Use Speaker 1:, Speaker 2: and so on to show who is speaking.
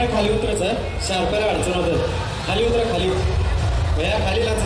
Speaker 1: शार्पाला खाली उतरायचं शार्पाला अडचण होतं. खाली उतरा खाली. भया खाली लाग